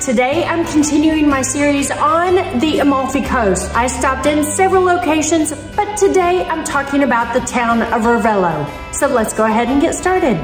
Today I'm continuing my series on the Amalfi Coast. I stopped in several locations, but today I'm talking about the town of Ravello. So let's go ahead and get started.